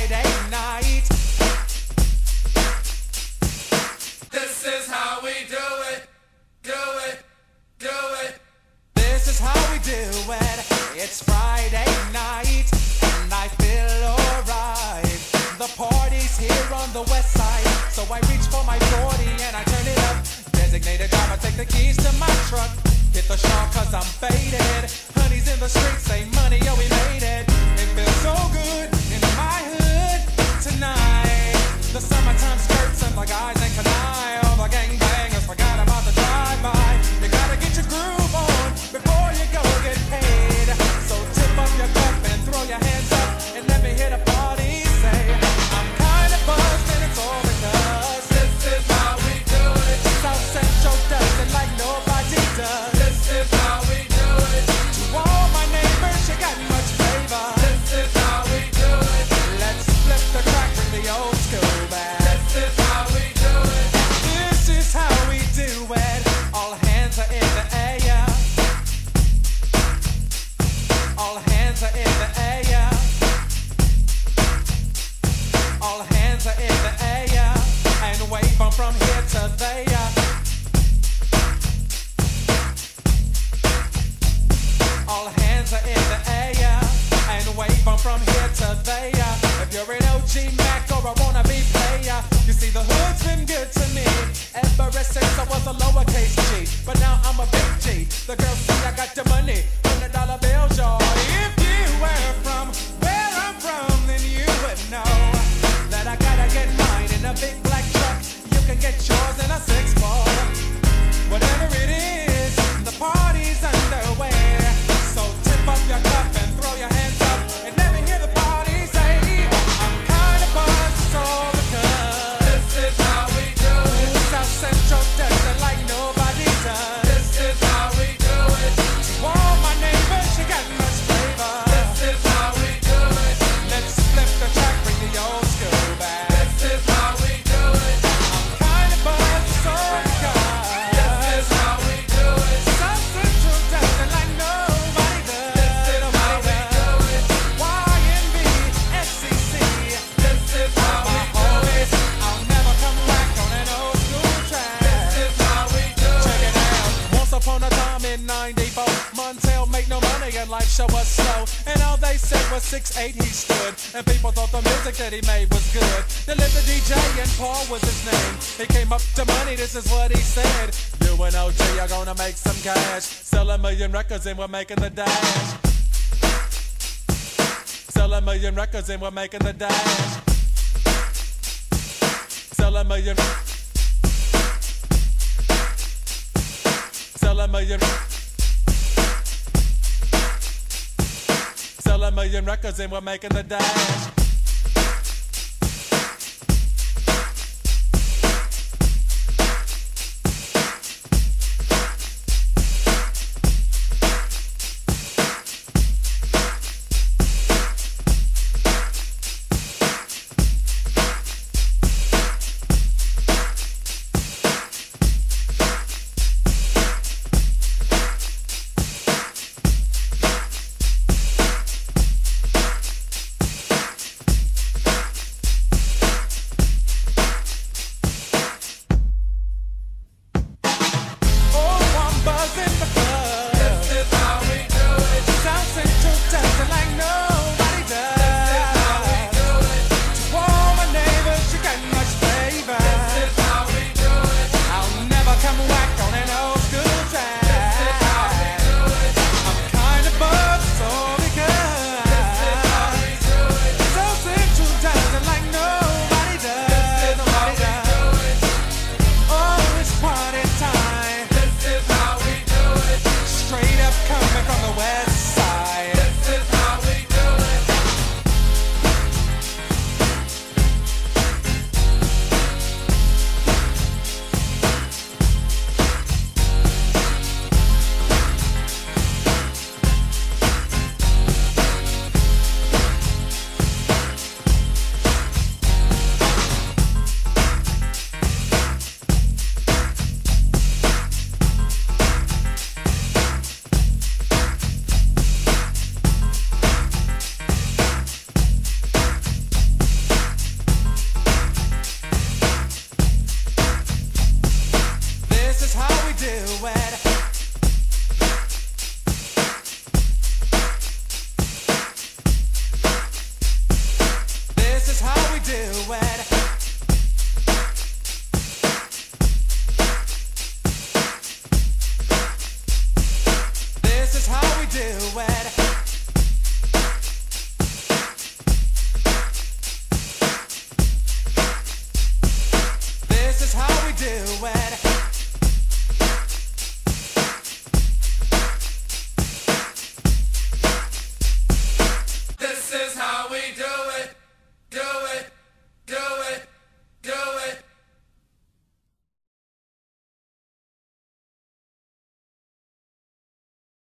Friday night. This is how we do it, do it, do it. This is how we do it. It's Friday night, and I feel alright. The party's here on the west side, so I reach for my 40 and I turn it up. Designated driver, take the keys to my truck. Hit the shop cause I'm faded. And life show was slow. And all they said was six eight he stood. And people thought the music that he made was good. They lived the DJ and Paul was his name. He came up to money, this is what he said. You and OG are gonna make some cash. Sell a million records and we're making the dash. Sell a million records and we're making the dash. Sell a million. Sell a million. a million records and we're making the dash.